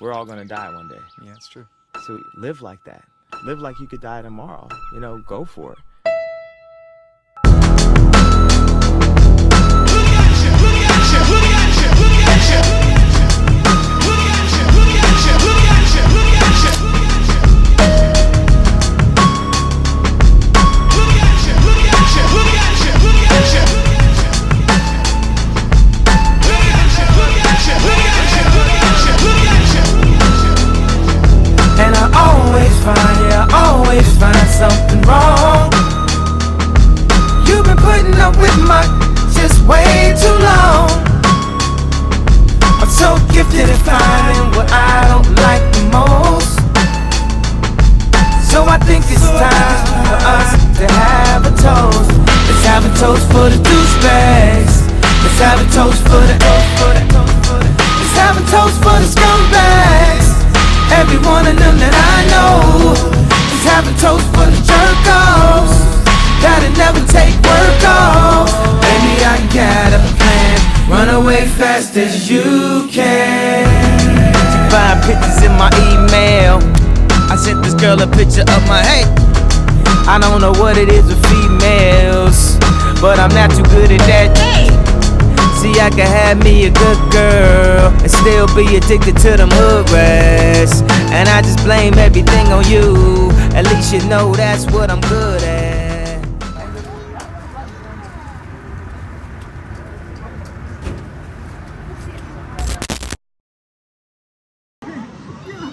we're all gonna die one day. Yeah, it's true. So live like that. Live like you could die tomorrow. You know, go for it. Gifted at what I don't like the most. So I think it's time for us to have a toast. Let's have a toast for the douchebags. Let's have a toast for the Let's have a toast for the scumbags. Every one of them that I know is having toast for the jerk offs that'll never take away fast as you can. Find pictures in my email. I sent this girl a picture of my hey. I don't know what it is with females, but I'm not too good at that. See, I can have me a good girl and still be addicted to them hood rats. And I just blame everything on you. At least you know that's what I'm good at.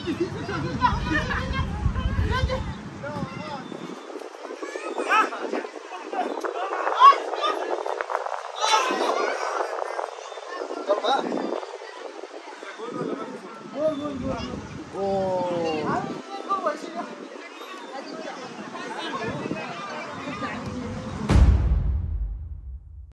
Gol, gol, gol. Gol.